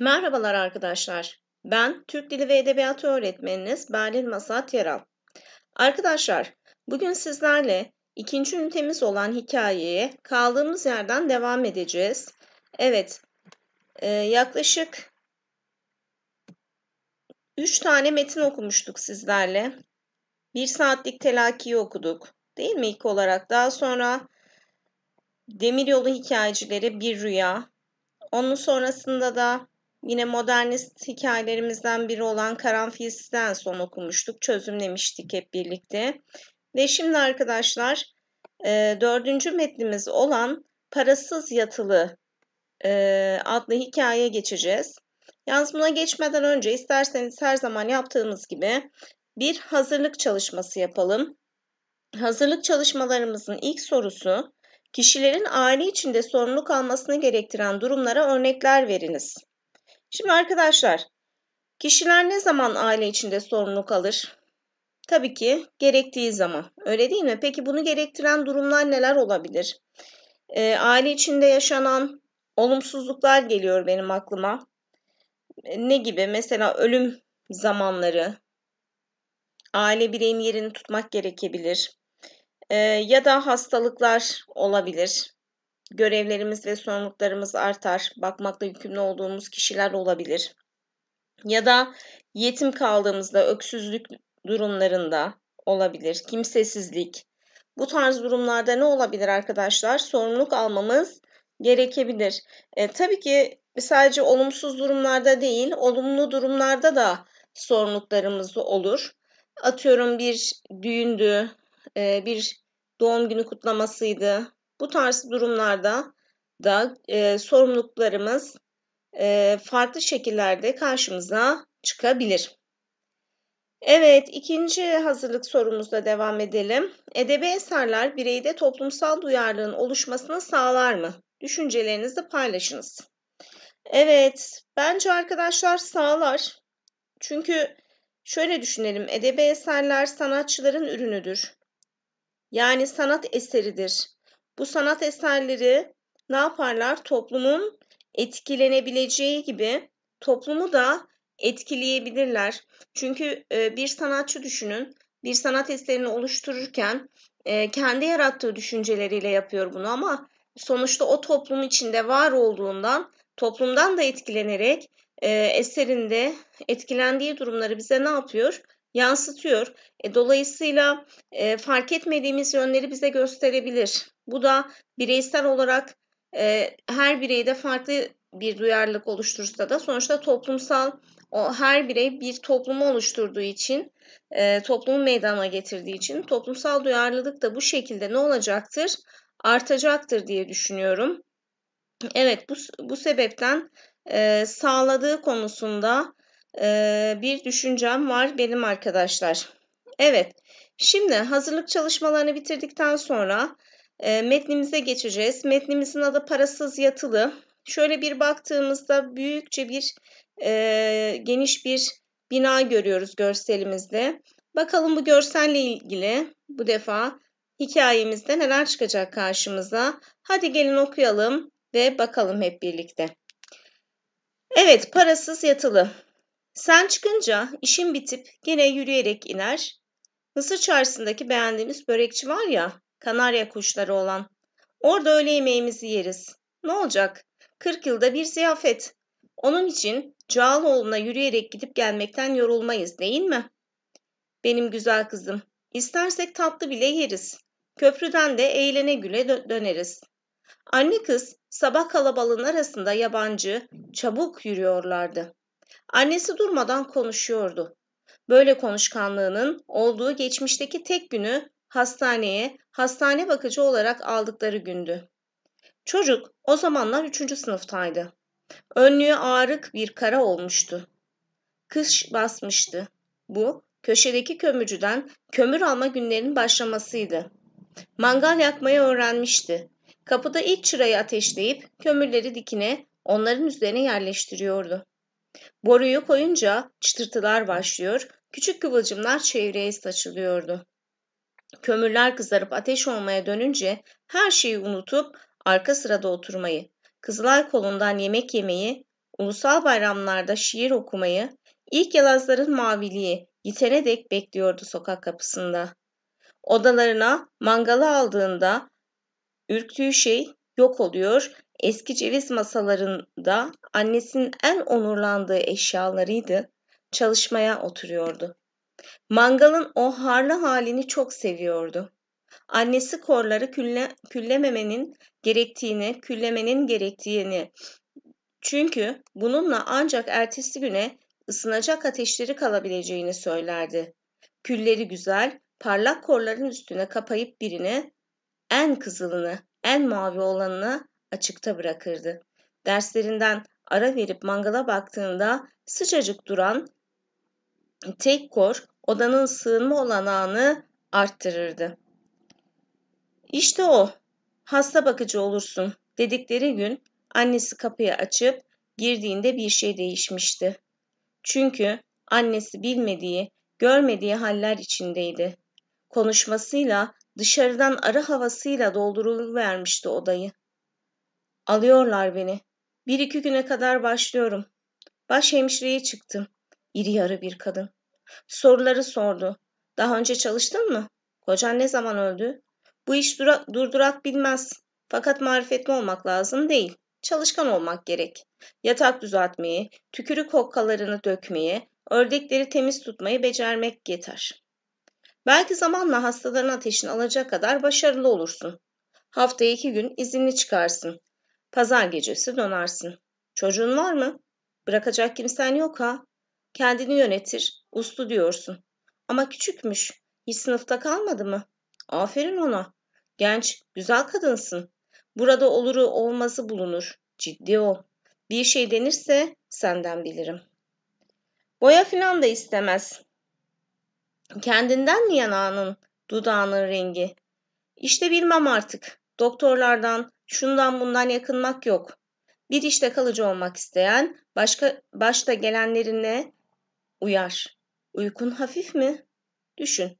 Merhabalar arkadaşlar. Ben Türk Dili ve Edebiyatı öğretmeniniz Berlin Masat Yaral. Arkadaşlar, bugün sizlerle ikinci ünitemiz olan hikayeye kaldığımız yerden devam edeceğiz. Evet, e, yaklaşık 3 tane metin okumuştuk sizlerle. Bir saatlik telakkiyi okuduk. Değil mi ilk olarak? Daha sonra Demiryolu hikayecileri Bir Rüya. Onun sonrasında da Yine modernist hikayelerimizden biri olan Karanfilsiz'den son okumuştuk, çözümlemiştik hep birlikte. Ve şimdi arkadaşlar e, dördüncü metnimiz olan Parasız Yatılı e, adlı hikayeye geçeceğiz. Yalnız buna geçmeden önce isterseniz her zaman yaptığımız gibi bir hazırlık çalışması yapalım. Hazırlık çalışmalarımızın ilk sorusu, kişilerin aile içinde sorumluluk almasını gerektiren durumlara örnekler veriniz. Şimdi arkadaşlar, kişiler ne zaman aile içinde sorumluluk alır? Tabii ki gerektiği zaman. Öyle değil mi? Peki bunu gerektiren durumlar neler olabilir? E, aile içinde yaşanan olumsuzluklar geliyor benim aklıma. E, ne gibi? Mesela ölüm zamanları, aile bireyin yerini tutmak gerekebilir. E, ya da hastalıklar olabilir görevlerimiz ve sorumluluklarımız artar. Bakmakla yükümlü olduğumuz kişiler olabilir. Ya da yetim kaldığımızda öksüzlük durumlarında olabilir. Kimsesizlik. Bu tarz durumlarda ne olabilir arkadaşlar? Sorumluluk almamız gerekebilir. E, tabii ki sadece olumsuz durumlarda değil, olumlu durumlarda da sorumluluklarımız olur. Atıyorum bir düğündü, e, bir doğum günü kutlamasıydı, bu tarz durumlarda da e, sorumluluklarımız e, farklı şekillerde karşımıza çıkabilir. Evet, ikinci hazırlık sorumuzla devam edelim. Edebi eserler bireyde toplumsal duyarlılığın oluşmasını sağlar mı? Düşüncelerinizi paylaşınız. Evet, bence arkadaşlar sağlar. Çünkü şöyle düşünelim, edebi eserler sanatçıların ürünüdür. Yani sanat eseridir. Bu sanat eserleri ne yaparlar? Toplumun etkilenebileceği gibi toplumu da etkileyebilirler. Çünkü e, bir sanatçı düşünün, bir sanat eserini oluştururken e, kendi yarattığı düşünceleriyle yapıyor bunu ama sonuçta o toplum içinde var olduğundan toplumdan da etkilenerek e, eserinde etkilendiği durumları bize ne yapıyor? Yansıtıyor. E, dolayısıyla e, fark etmediğimiz yönleri bize gösterebilir. Bu da bireysel olarak e, her bireyde farklı bir duyarlılık oluştursa da sonuçta toplumsal o her birey bir toplumu oluşturduğu için e, toplumu meydana getirdiği için toplumsal duyarlılık da bu şekilde ne olacaktır? Artacaktır diye düşünüyorum. Evet bu, bu sebepten e, sağladığı konusunda e, bir düşüncem var benim arkadaşlar. Evet şimdi hazırlık çalışmalarını bitirdikten sonra e, metnimize geçeceğiz. Metnimizin adı parasız yatılı. Şöyle bir baktığımızda büyükçe bir e, geniş bir bina görüyoruz görselimizde. Bakalım bu görselle ilgili bu defa hikayemizde neler çıkacak karşımıza. Hadi gelin okuyalım ve bakalım hep birlikte. Evet, parasız yatılı. Sen çıkınca işim bitip gene yürüyerek iner. Mısır çarşısındaki beğendiğimiz börekçi var ya, Kanarya kuşları olan. Orada öğle yemeğimizi yeriz. Ne olacak? 40 yılda bir ziyafet. Onun için Cağaloğlu'na yürüyerek gidip gelmekten yorulmayız değil mi? Benim güzel kızım. İstersek tatlı bile yeriz. Köprüden de eğlene güle dö- döneriz. Anne kız sabah kalabalığın arasında yabancı, çabuk yürüyorlardı. Annesi durmadan konuşuyordu. Böyle konuşkanlığının olduğu geçmişteki tek günü hastaneye hastane bakıcı olarak aldıkları gündü. Çocuk o zamanlar üçüncü sınıftaydı. Önlüğü ağrık bir kara olmuştu. Kış basmıştı. Bu köşedeki kömürcüden kömür alma günlerinin başlamasıydı. Mangal yakmayı öğrenmişti. Kapıda ilk çırayı ateşleyip kömürleri dikine onların üzerine yerleştiriyordu. Boruyu koyunca çıtırtılar başlıyor, küçük kıvılcımlar çevreye saçılıyordu. Kömürler kızarıp ateş olmaya dönünce her şeyi unutup arka sırada oturmayı, Kızılay kolundan yemek yemeyi, ulusal bayramlarda şiir okumayı, ilk yalazların maviliği yitene dek bekliyordu sokak kapısında. Odalarına mangalı aldığında ürktüğü şey yok oluyor, eski ceviz masalarında annesinin en onurlandığı eşyalarıydı, çalışmaya oturuyordu. Mangalın o harlı halini çok seviyordu. Annesi korları külle, küllememenin gerektiğini, küllemenin gerektiğini çünkü bununla ancak ertesi güne ısınacak ateşleri kalabileceğini söylerdi. Külleri güzel, parlak korların üstüne kapayıp birini, en kızılını, en mavi olanını açıkta bırakırdı. Derslerinden ara verip mangala baktığında sıcacık duran tek kor odanın sığınma olanağını arttırırdı. İşte o, hasta bakıcı olursun dedikleri gün annesi kapıyı açıp girdiğinde bir şey değişmişti. Çünkü annesi bilmediği, görmediği haller içindeydi. Konuşmasıyla, dışarıdan arı havasıyla dolduruvermişti odayı. Alıyorlar beni. Bir iki güne kadar başlıyorum. Baş hemşireye çıktım. İri yarı bir kadın. Soruları sordu. Daha önce çalıştın mı? Kocan ne zaman öldü? Bu iş dura- durdurak bilmez. Fakat marifetli olmak lazım değil. Çalışkan olmak gerek. Yatak düzeltmeyi, tükürük hokkalarını dökmeyi, ördekleri temiz tutmayı becermek yeter. Belki zamanla hastaların ateşini alacak kadar başarılı olursun. Haftaya iki gün izinli çıkarsın. Pazar gecesi dönersin. Çocuğun var mı? Bırakacak kimsen yok ha. Kendini yönetir, uslu diyorsun. Ama küçükmüş. Hiç sınıfta kalmadı mı? Aferin ona. Genç, güzel kadınsın. Burada oluru olmazı bulunur. Ciddi ol. Bir şey denirse senden bilirim. Boya filan da istemez. Kendinden mi yanağının, dudağının rengi? İşte bilmem artık. Doktorlardan, şundan bundan yakınmak yok. Bir işte kalıcı olmak isteyen, başka başta gelenlerine uyar. Uykun hafif mi? Düşün.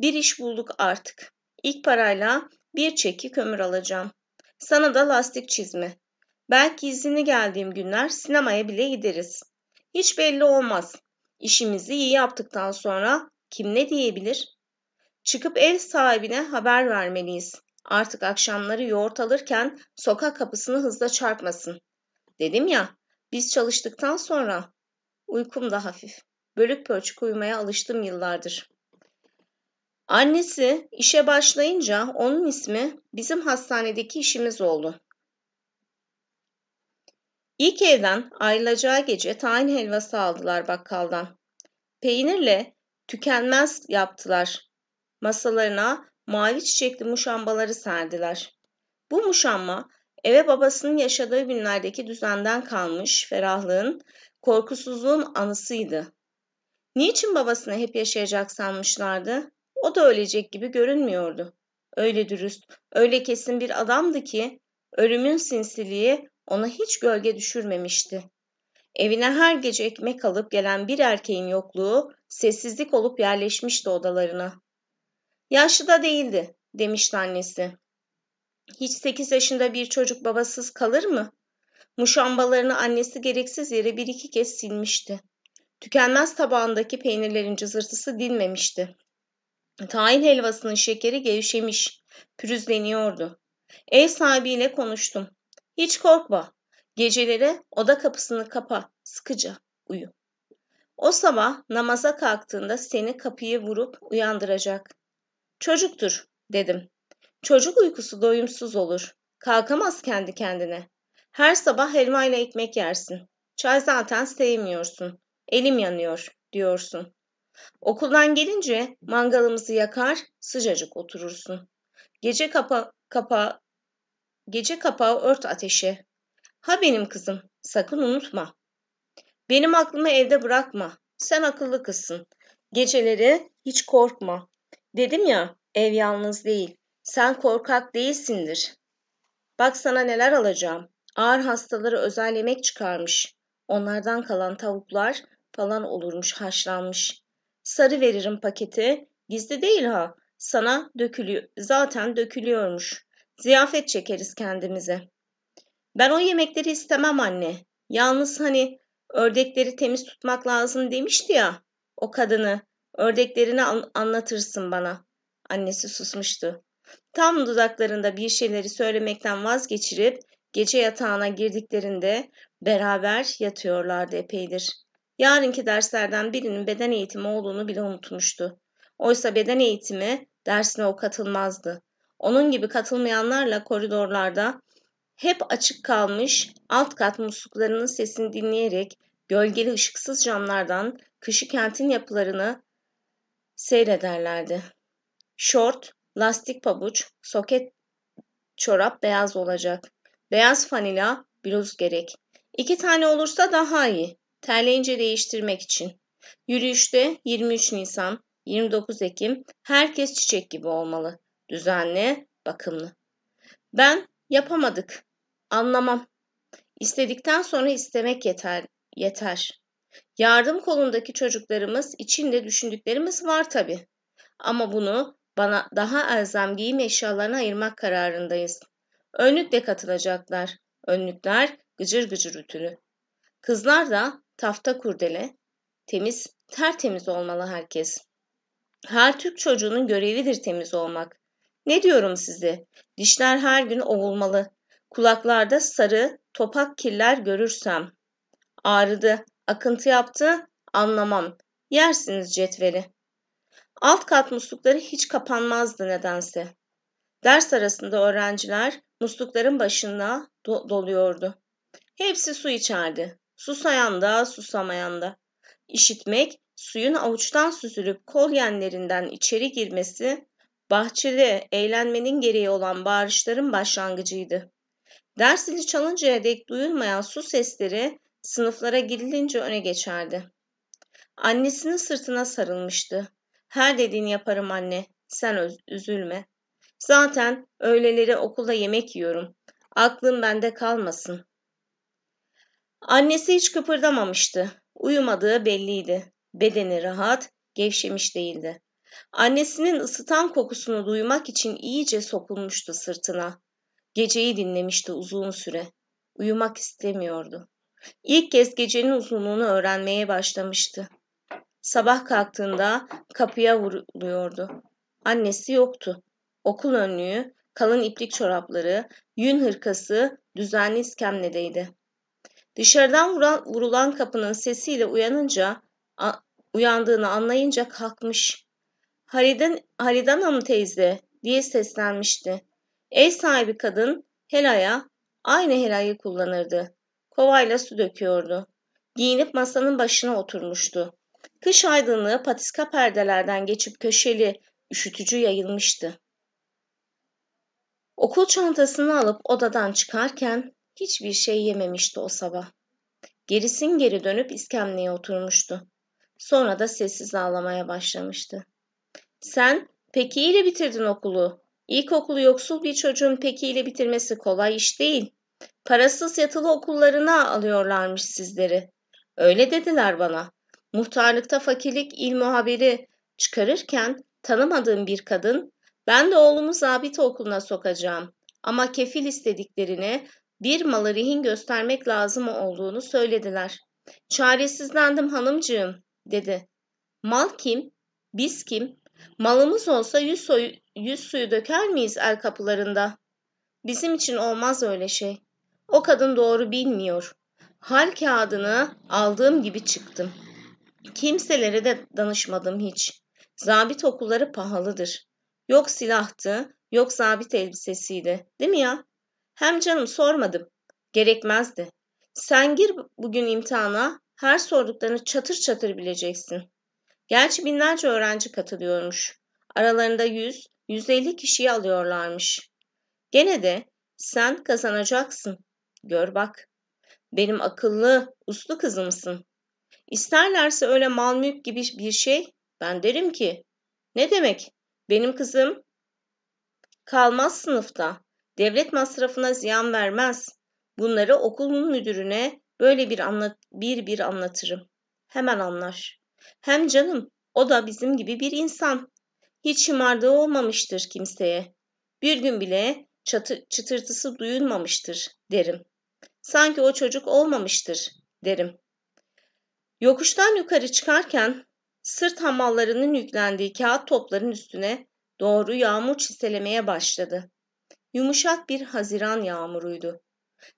Bir iş bulduk artık. İlk parayla bir çeki kömür alacağım. Sana da lastik çizme. Belki izinli geldiğim günler sinemaya bile gideriz. Hiç belli olmaz. İşimizi iyi yaptıktan sonra kim ne diyebilir? Çıkıp ev sahibine haber vermeliyiz. Artık akşamları yoğurt alırken sokak kapısını hızla çarpmasın. Dedim ya, biz çalıştıktan sonra uykum da hafif. Bölük pörçük uyumaya alıştım yıllardır. Annesi işe başlayınca onun ismi bizim hastanedeki işimiz oldu. İlk evden ayrılacağı gece tahin helvası aldılar bakkaldan. Peynirle tükenmez yaptılar. Masalarına mavi çiçekli muşambaları serdiler. Bu muşamba eve babasının yaşadığı günlerdeki düzenden kalmış ferahlığın, korkusuzluğun anısıydı. Niçin babasını hep yaşayacak sanmışlardı? O da ölecek gibi görünmüyordu. Öyle dürüst, öyle kesin bir adamdı ki ölümün sinsiliği ona hiç gölge düşürmemişti. Evine her gece ekmek alıp gelen bir erkeğin yokluğu sessizlik olup yerleşmişti odalarına. Yaşlı da değildi, demişti annesi. Hiç sekiz yaşında bir çocuk babasız kalır mı? Muşambalarını annesi gereksiz yere bir iki kez silmişti. Tükenmez tabağındaki peynirlerin cızırtısı dinmemişti. Tahin helvasının şekeri gevşemiş, pürüzleniyordu. Ev sahibiyle konuştum. Hiç korkma. Geceleri oda kapısını kapa, sıkıca uyu. O sabah namaza kalktığında seni kapıyı vurup uyandıracak. Çocuktur, dedim. Çocuk uykusu doyumsuz olur. Kalkamaz kendi kendine. Her sabah helva ile ekmek yersin. Çay zaten sevmiyorsun. Elim yanıyor, diyorsun. Okuldan gelince mangalımızı yakar, sıcacık oturursun. Gece kapa, kapa, gece kapağı ört ateşe. Ha benim kızım, sakın unutma. Benim aklımı evde bırakma. Sen akıllı kızsın. Geceleri hiç korkma. Dedim ya, ev yalnız değil. Sen korkak değilsindir. Bak sana neler alacağım. Ağır hastaları özel yemek çıkarmış. Onlardan kalan tavuklar falan olurmuş haşlanmış. Sarı veririm paketi. Gizli değil ha. Sana dökülüyor. Zaten dökülüyormuş. Ziyafet çekeriz kendimize. Ben o yemekleri istemem anne. Yalnız hani ördekleri temiz tutmak lazım demişti ya. O kadını, ördeklerini an- anlatırsın bana. Annesi susmuştu. Tam dudaklarında bir şeyleri söylemekten vazgeçirip gece yatağına girdiklerinde beraber yatıyorlardı epeydir. Yarınki derslerden birinin beden eğitimi olduğunu bile unutmuştu. Oysa beden eğitimi dersine o katılmazdı. Onun gibi katılmayanlarla koridorlarda hep açık kalmış alt kat musluklarının sesini dinleyerek gölgeli ışıksız camlardan kışı kentin yapılarını seyrederlerdi. Şort, lastik pabuç, soket çorap beyaz olacak. Beyaz fanila, bluz gerek. İki tane olursa daha iyi. Terleyince değiştirmek için. Yürüyüşte 23 Nisan, 29 Ekim herkes çiçek gibi olmalı. Düzenli, bakımlı. Ben yapamadık. Anlamam. İstedikten sonra istemek yeter. Yeter. Yardım kolundaki çocuklarımız içinde düşündüklerimiz var tabi. Ama bunu bana daha elzem giyim eşyalarına ayırmak kararındayız. Önlükle katılacaklar. Önlükler gıcır gıcır ütülü. Kızlar da tafta kurdele, temiz, tertemiz olmalı herkes. Her Türk çocuğunun görevidir temiz olmak. Ne diyorum size? Dişler her gün ovulmalı. Kulaklarda sarı, topak kirler görürsem. Ağrıdı, akıntı yaptı, anlamam. Yersiniz cetveli. Alt kat muslukları hiç kapanmazdı nedense. Ders arasında öğrenciler muslukların başında do doluyordu. Hepsi su içerdi. Susayan da, susamayan da. İşitmek, suyun avuçtan süzülüp kol yenlerinden içeri girmesi, bahçede eğlenmenin gereği olan bağırışların başlangıcıydı. Ders zili çalıncaya dek duyulmayan su sesleri sınıflara girilince öne geçerdi. Annesinin sırtına sarılmıştı. Her dediğini yaparım anne, sen üzülme. Zaten öğleleri okulda yemek yiyorum. Aklım bende kalmasın. Annesi hiç kıpırdamamıştı. Uyumadığı belliydi. Bedeni rahat, gevşemiş değildi. Annesinin ısıtan kokusunu duymak için iyice sokulmuştu sırtına. Geceyi dinlemişti uzun süre. Uyumak istemiyordu. İlk kez gecenin uzunluğunu öğrenmeye başlamıştı. Sabah kalktığında kapıya vuruluyordu. Annesi yoktu. Okul önlüğü, kalın iplik çorapları, yün hırkası düzenli iskemledeydi. Dışarıdan vuran, vurulan kapının sesiyle uyanınca, a, uyandığını anlayınca kalkmış. Haliden, Halidan Hanım teyze diye seslenmişti. Ev sahibi kadın Hela'ya aynı Hela'yı kullanırdı. Kovayla su döküyordu. Giyinip masanın başına oturmuştu. Kış aydınlığı patiska perdelerden geçip köşeli, üşütücü yayılmıştı. Okul çantasını alıp odadan çıkarken hiçbir şey yememişti o sabah. Gerisin geri dönüp iskemleye oturmuştu. Sonra da sessiz ağlamaya başlamıştı. Sen peki ile bitirdin okulu. İlkokulu yoksul bir çocuğun peki ile bitirmesi kolay iş değil. Parasız yatılı okullarına alıyorlarmış sizleri. Öyle dediler bana. Muhtarlıkta fakirlik il muhabiri çıkarırken tanımadığım bir kadın ben de oğlumu zabit okuluna sokacağım ama kefil istediklerine bir malı rehin göstermek lazım olduğunu söylediler. Çaresizlendim hanımcığım dedi. Mal kim? Biz kim? Malımız olsa yüz, soyu, yüz suyu döker miyiz el kapılarında? Bizim için olmaz öyle şey. O kadın doğru bilmiyor. Hal kağıdını aldığım gibi çıktım. Kimselere de danışmadım hiç. Zabit okulları pahalıdır. Yok silahtı, yok zabit elbisesiydi. Değil mi ya? Hem canım sormadım. Gerekmezdi. Sen gir bugün imtihana, her sorduklarını çatır çatır bileceksin. Gerçi binlerce öğrenci katılıyormuş. Aralarında 100, 150 kişiyi alıyorlarmış. Gene de sen kazanacaksın. Gör bak. Benim akıllı, uslu kızımsın. İsterlerse öyle mal mülk gibi bir şey, ben derim ki, ne demek? Benim kızım kalmaz sınıfta. Devlet masrafına ziyan vermez. Bunları okulun müdürüne böyle bir, anlat bir bir anlatırım. Hemen anlar. Hem canım o da bizim gibi bir insan. Hiç şımardığı olmamıştır kimseye. Bir gün bile çatı, çıtırtısı duyulmamıştır derim. Sanki o çocuk olmamıştır derim. Yokuştan yukarı çıkarken sırt hamallarının yüklendiği kağıt topların üstüne doğru yağmur çiselemeye başladı. Yumuşak bir haziran yağmuruydu.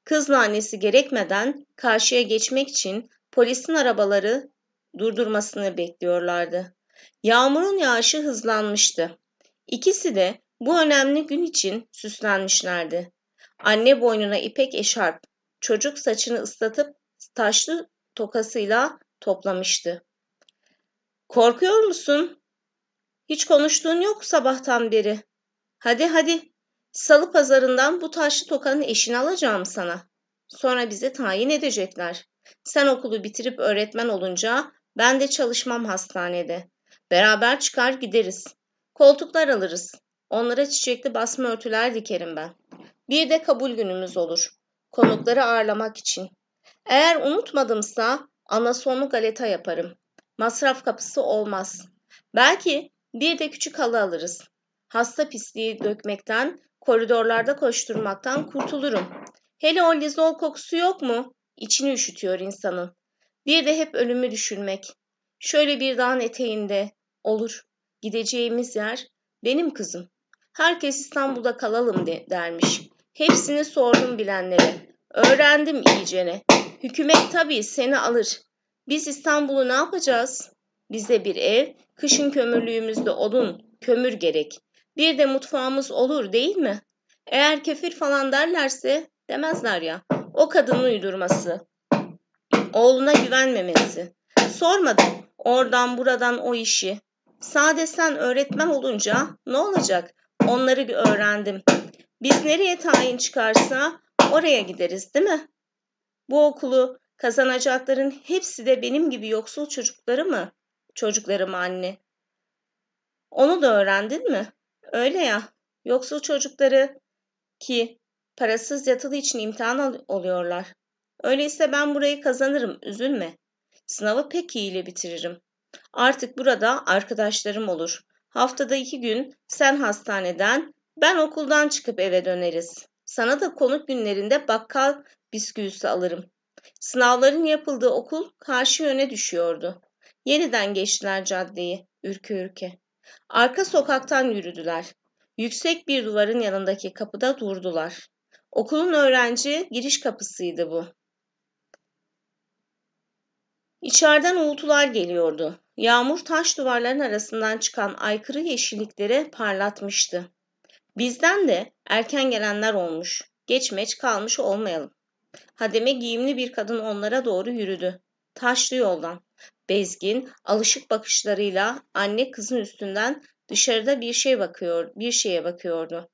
Kızla annesi gerekmeden karşıya geçmek için polisin arabaları durdurmasını bekliyorlardı. Yağmurun yağışı hızlanmıştı. İkisi de bu önemli gün için süslenmişlerdi. Anne boynuna ipek eşarp, çocuk saçını ıslatıp taşlı tokasıyla toplamıştı. Korkuyor musun? Hiç konuştuğun yok sabahtan beri. Hadi hadi. Salı pazarından bu taşlı tokanın eşini alacağım sana. Sonra bize tayin edecekler. Sen okulu bitirip öğretmen olunca ben de çalışmam hastanede. Beraber çıkar gideriz. Koltuklar alırız. Onlara çiçekli basma örtüler dikerim ben. Bir de kabul günümüz olur. Konukları ağırlamak için. Eğer unutmadımsa anasonlu galeta yaparım. Masraf kapısı olmaz. Belki bir de küçük halı alırız. Hasta pisliği dökmekten, koridorlarda koşturmaktan kurtulurum. Hele o lizol kokusu yok mu? İçini üşütüyor insanın. Bir de hep ölümü düşünmek. Şöyle bir dağın eteğinde olur. Gideceğimiz yer benim kızım. Herkes İstanbul'da kalalım de, dermiş. Hepsini sordum bilenlere. Öğrendim iyicene. Hükümet tabii seni alır. Biz İstanbul'u ne yapacağız? Bize bir ev, kışın kömürlüğümüzde odun, kömür gerek. Bir de mutfağımız olur değil mi? Eğer kefir falan derlerse demezler ya. O kadının uydurması. Oğluna güvenmemesi. Sormadım oradan buradan o işi. Sade sen öğretmen olunca ne olacak? Onları öğrendim. Biz nereye tayin çıkarsa oraya gideriz değil mi? Bu okulu kazanacakların hepsi de benim gibi yoksul çocukları mı? Çocuklarım anne. Onu da öğrendin mi? Öyle ya. Yoksul çocukları ki parasız yatılı için imtihan oluyorlar. Öyleyse ben burayı kazanırım, üzülme. Sınavı pek iyi ile bitiririm. Artık burada arkadaşlarım olur. Haftada iki gün sen hastaneden, ben okuldan çıkıp eve döneriz. Sana da konuk günlerinde bakkal bisküvisi alırım. Sınavların yapıldığı okul karşı yöne düşüyordu. Yeniden geçtiler caddeyi, ürke ürke. Arka sokaktan yürüdüler. Yüksek bir duvarın yanındaki kapıda durdular. Okulun öğrenci giriş kapısıydı bu. İçeriden uğultular geliyordu. Yağmur taş duvarların arasından çıkan aykırı yeşillikleri parlatmıştı. Bizden de erken gelenler olmuş. Geçmeç kalmış olmayalım. Hademe giyimli bir kadın onlara doğru yürüdü. Taşlı yoldan. Bezgin, alışık bakışlarıyla anne kızın üstünden dışarıda bir şey bakıyor, bir şeye bakıyordu.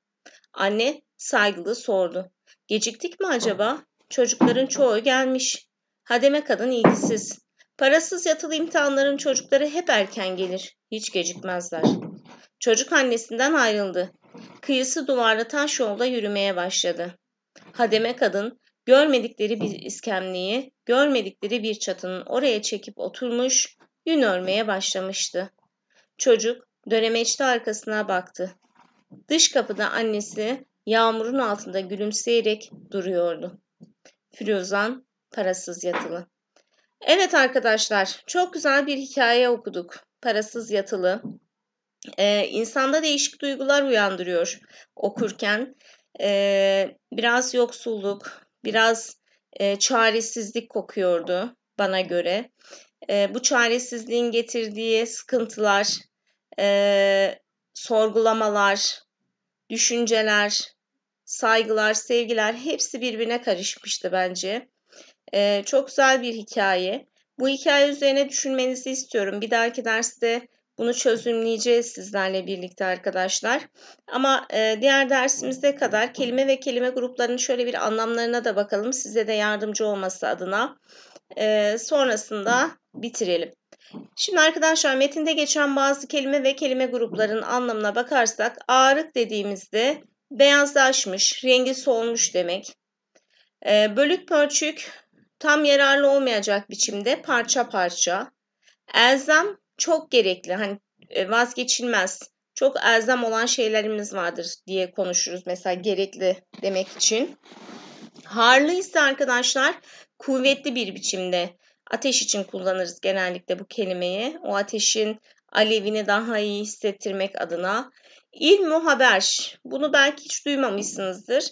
Anne saygılı sordu. Geciktik mi acaba? Çocukların çoğu gelmiş. Hademe kadın ilgisiz. Parasız yatılı imtihanların çocukları hep erken gelir. Hiç gecikmezler. Çocuk annesinden ayrıldı. Kıyısı duvarlı taş yolda yürümeye başladı. Hademe kadın görmedikleri bir iskemleyi, görmedikleri bir çatının oraya çekip oturmuş, yün örmeye başlamıştı. Çocuk dönemeçte arkasına baktı. Dış kapıda annesi yağmurun altında gülümseyerek duruyordu. Firuzan parasız yatılı. Evet arkadaşlar, çok güzel bir hikaye okuduk. Parasız yatılı. Ee, insanda değişik duygular uyandırıyor okurken. Ee, biraz yoksulluk, biraz e, çaresizlik kokuyordu bana göre. E, bu çaresizliğin getirdiği sıkıntılar, e, sorgulamalar, düşünceler, saygılar, sevgiler hepsi birbirine karışmıştı bence. Ee, çok güzel bir hikaye. Bu hikaye üzerine düşünmenizi istiyorum. Bir dahaki derste bunu çözümleyeceğiz sizlerle birlikte arkadaşlar. Ama e, diğer dersimizde kadar kelime ve kelime gruplarının şöyle bir anlamlarına da bakalım. Size de yardımcı olması adına. E, sonrasında bitirelim. Şimdi arkadaşlar metinde geçen bazı kelime ve kelime gruplarının anlamına bakarsak ağrık dediğimizde beyazlaşmış, rengi solmuş demek. E, bölük pörçük tam yararlı olmayacak biçimde parça parça. Elzem çok gerekli, hani e, vazgeçilmez. Çok elzem olan şeylerimiz vardır diye konuşuruz mesela gerekli demek için. Harlı ise arkadaşlar kuvvetli bir biçimde. Ateş için kullanırız genellikle bu kelimeyi. O ateşin alevini daha iyi hissettirmek adına. İlmu haber. Bunu belki hiç duymamışsınızdır.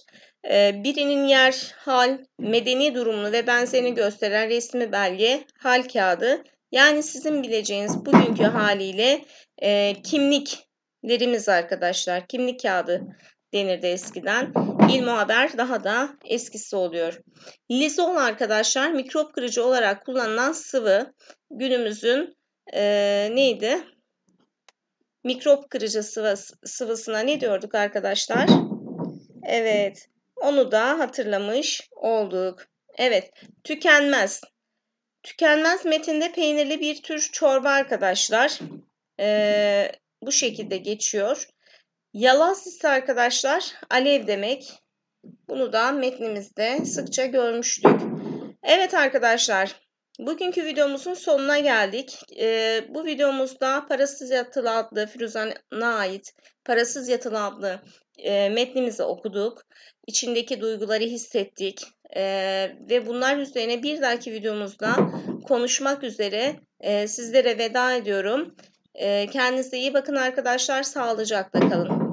Ee, birinin yer, hal, medeni durumunu ve benzerini gösteren resmi belge, hal kağıdı. Yani sizin bileceğiniz bugünkü haliyle e, kimliklerimiz arkadaşlar. Kimlik kağıdı denirdi eskiden. İlmu haber daha da eskisi oluyor. Lizol arkadaşlar mikrop kırıcı olarak kullanılan sıvı. Günümüzün e, neydi? Mikrop kırıcı sıvı, sıvısına ne diyorduk arkadaşlar? Evet. Onu da hatırlamış olduk. Evet. Tükenmez. Tükenmez metinde peynirli bir tür çorba arkadaşlar. Ee, bu şekilde geçiyor. Yalaz ise arkadaşlar alev demek. Bunu da metnimizde sıkça görmüştük. Evet arkadaşlar bugünkü videomuzun sonuna geldik. Ee, bu videomuzda Parasız Yatılı adlı Firuzan'a ait Parasız Yatılı adlı e, metnimizi okuduk. İçindeki duyguları hissettik. E, ve bunlar üzerine bir dahaki videomuzda konuşmak üzere e, sizlere veda ediyorum. E, kendinize iyi bakın arkadaşlar. Sağlıcakla kalın.